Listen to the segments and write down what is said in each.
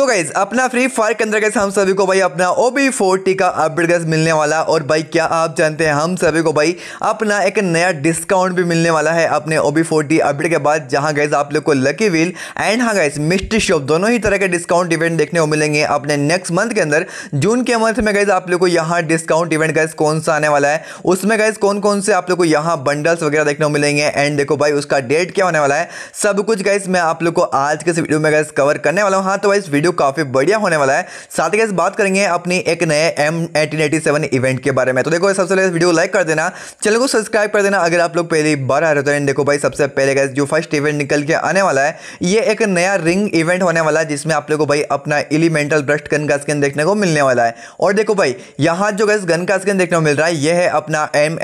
तो गाइज़ अपना free fire के अंदर गैस हम सभी को भाई अपना ओबी फोर्टी का अपडेट गैस मिलने वाला और भाई क्या आप जानते हैं, हम सभी को भाई अपना एक नया डिस्काउंट भी मिलने वाला है अपने ओबी फोर्टी अपडेट के बाद, जहाँ गैस आप लोग को लकी व्हील एंड हाँ गैस मिस्ट्री शॉप दोनों ही तरह के डिस्काउंट इवेंट देखने को मिलेंगे अपने नेक्स्ट मंथ के अंदर। जून के मंथ में गैस आप लोग को यहाँ डिस्काउंट इवेंट गैस कौन सा आने वाला है, उसमें गैस कौन कौन से आप लोग को यहाँ बंडल्स वगैरह देखने को मिलेंगे। एंड देखो भाई, उसका डेट क्या होने वाला है, सब कुछ गैस मैं आप लोग को आज के वीडियो में गैस कवर करने वाला हूँ। हाँ तो भाई वीडियो वीडियो काफ़ी बढ़िया होने वाला है। साथ ही बात करेंगे अपनी एक नए एम एटीन इवेंट के बारे में। तो देखो सबसे पहले वीडियो लाइक कर देना। चैनल को सब्सक्राइब कर देना। अगर आप लोग पहली बार आ रहे हो तो देखो भाई, सबसे पहले गैस जो फ़र्स्ट इवेंट निकल के आने वाला है, ये एक नया रिंग इवेंट होने वाला है, जिसमें आप लोग को भाई अपना एलिमेंटल ब्रस्ट गन का स्किन देखने को मिलने वाला है। और देखो भाई, यहाँ जो गैस गन का स्किन देखने को मिल रहा है यह है अपना एम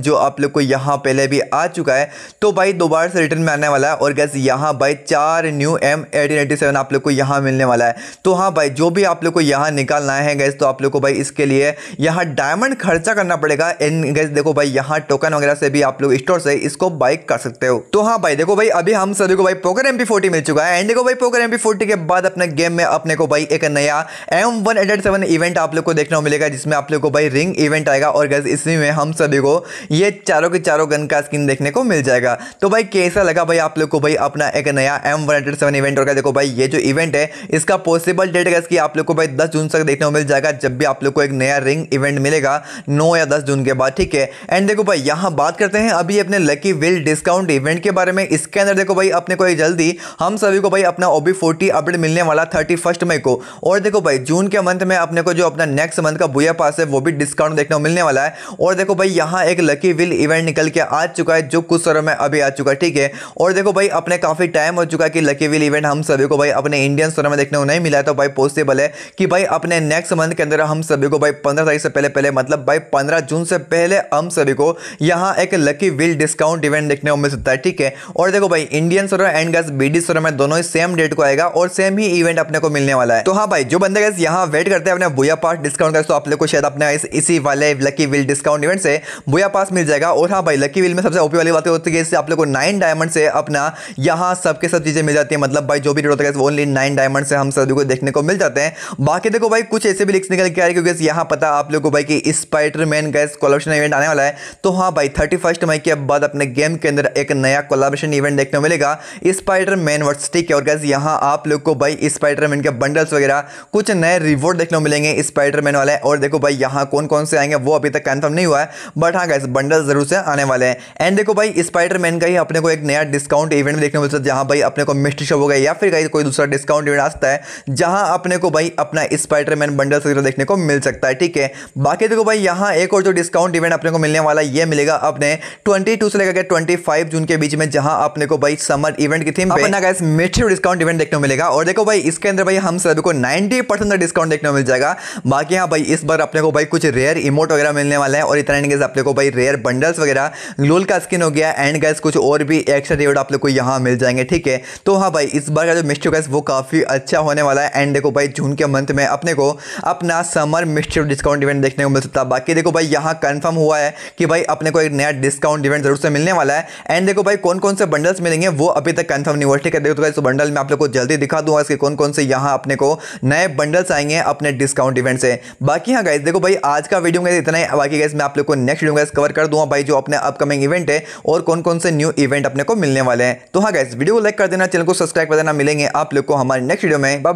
जो आप लोग को यहाँ पहले भी आ चुका है। तो भाई, दोबारा से रिटर्न में आने वाला है। और गैस यहाँ भाई, चार न्यू एम आप लोग को यहाँ मिलने वाला है। तो हाँ भाई, जो भी आप लोग को यहाँ निकालना है गैस तो आप लोग को भाई इसके लिए यहाँ डायमंड खर्चा करना पड़ेगा। इन गैस देखो भाई, यहाँ टोकन वगैरह से भी आप लोग स्टोर से इसको बाई कर सकते हो। तो हाँ भाई, देखो भाई, अभी हम सभी को भाई पोकर फोर्टी मिल चुका है। एंड देखो भाई पोकर फोर्टी के बाद अपने गेम में अपने को भाई एक नया एम वन इवेंट आप लोग को देखने को मिलेगा, जिसमें आप लोग को भाई रिंग इवेंट आएगा। और गैस इसी में हम सभी को ये चारों के चारों गन का स्किन देखने को मिल जाएगा। तो भाई, कैसा लगा भाई आप लोग को भाई अपना एक नया एम वन इवेंट होगा देखो भाई, ये जो इवेंट है इसका पॉसिबल डेट है कि आप लोग को भाई 10 जून तक देखने को मिल जाएगा, जब भी आप लोग को एक नया रिंग इवेंट मिलेगा 9 या 10 जून के बाद, ठीक है? एंड देखो भाई, यहाँ बात करते हैं अभी अपने लकी विल डिस्काउंट इवेंट के बारे में। इसके अंदर देखो भाई, अपने को जल्दी हम सभी को भाई अपना ओबी फोर्टी अपडेट मिलने वाला थर्टी मई को। और देखो भाई, जून के मंथ में अपने को जो अपना नेक्स्ट मंथ का बुया पास है, वो भी डिस्काउंट देखने को मिलने वाला है। और देखो भाई, यहाँ एक लकी विल इवेंट निकल के आ चुका है, जो कुछ समय में अभी आ चुका है, ठीक है? और देखो भाई, अपने काफ़ी टाइम हो चुका है कि लकी विल इवेंट हम सभी को भाई, अपने इंडियन स्टोर में देखने को नहीं मिला तो भाई पॉसिबल है कि भाई अपने नेक्स्ट मंथ के अंदर हम सभी को भाई पंद्रह तारीख से पहले पहले मतलब भाई पंद्रह जून से पहले हम सभी को यहाँ एक लकी विल डिस्काउंट इवेंट देखने को मिल सकता है, ठीक है? और देखो भाई Indian sorrow and gas BD सोरो में दोनों ही सेम डेट को आएगा और सेम ही इवेंट अपने को मिलने वाला है। तो हाँ भाई, जो बंदे गैस यहाँ वेट करते हैं अपने बुया पास डिस्काउंट का तो आप लोग को शायद अपने इसी वाले लकी विल डिस्काउंट इवेंट से बुया पास मिल जाएगा। और हाँ भाई लकी विल में सबसे ओपी वाली बात होती है इससे आप लोग को नाइन डायमंड से अपना यहाँ सबके सब चीज़ें मिल जाती है। मतलब भाई, जो भी रेट होता है ओनली नाइन डायमंड से हम सभी को देखने को मिल जाते हैं। बाकी देखो भाई, कुछ ऐसे भी लिक्स निकल के आ रहे क्योंकि यहाँ पता आप लोगों को भाई कि स्पाइडरमैन गैस कोलाब्रेशन इवेंट आने वाला है। तो हाँ भाई थर्टी फ़र्स्ट मई के बाद अपने गेम के अंदर एक नया कोलाब्रेशन इवेंट देखने को मिलेगा। स्पाइडरमैन वर्स ठीक है और गैस यहाँ आप लोग को भाई स्पाइडरमैन के बंडल्स वगैरह कुछ नए रिवॉर्ड देखने को मिलेंगे स्पाइडरमैन वाले। और देखो भाई, यहाँ कौन कौन से आएँगे, वो अभी तक कंफर्म नहीं हुआ है बट हाँ गैस बंडल ज़रूर से आने वाले हैं। एंड देखो भाई स्पाइडरमैन का ही अपने को एक नया डिस्काउंट इवेंट देखने को मिलता है, जहाँ भाई अपने को मिस्ट्री शो हो गया, या फिर कोई दूसरा डिस्काउंट इवेंट आता है, जहाँ अपने को भाई अपना स्पाइडरमैन बंडल वगैरह देखने को मिल सकता है, ठीक है? बाकी देखो भाई, यहाँ एक और जो डिस्काउंट इवेंट अपने को मिलने वाला ये मिलेगा अपने 22 से लेकर 25 जून के बीच में, जहाँ अपने को भाई समर इवेंट की थीम पे गाइस मेट्रो डिस्काउंट इवेंट देखने को मिलेगा, और देखो भाई, इसके अंदर भाई हम सभी को 90 परसेंट डिस्काउंट देखने को मिल जाएगा। बाकी यहाँ भाई, इस बार अपने को भाई कुछ रेयर इमोट वगैरह मिलने वाला है, और इतना नहीं अपने को भाई रेयर बंडल्स वगैरह ग्लोल का स्किन हो गया एंड गैस कुछ और भी एक्स्ट्रा रिवॉर्ड आप लोग को यहाँ मिल जाएँगे, ठीक है? तो हाँ भाई, इस बार का जो मिस्टर गैस वो काफ़ी अच्छा होने वाला है। एंड देखो भाई, जून के मंथ में अपने को अपना समर मिस्टर डिस्काउंट इवेंट देखने को मिल सकता है। बाकी देखो भाई, यहाँ कन्फर्म हुआ है कि भाई अपने को एक नया डिस्काउंट इवेंट ज़रूर से मिलने वाला है। एंड देखो भाई कौन कौन से बंडल्स मिलेंगे, वो अभी तक कंफर्म नहीं हुआ। ठीक है, देखो तो बंडल में आप लोग को जल्दी दिखा दूँगा इसके कौन कौन से यहाँ अपने को नए बंडल्स आएँगे अपने डिस्काउंट इवेंट से। बाकी हाँ गाइज़ देखो भाई, आज का वीडियो में इतना ही। बाकी गाइज़ मैं आप लोग को नेक्स्ट वीडियो में कवर कर दूँगा भाई, जो अपने अपकमिंग इवेंट है और कौन कौन से न्यू इवेंट अपने को मिलने वाले हैं। तो हाँ गाइज़ वीडियो को लाइक कर देना चैनल को सब्सक्राइब कर देना। मिलेंगे आप लोग को हमारे नेक्स्ट वीडियो में बाय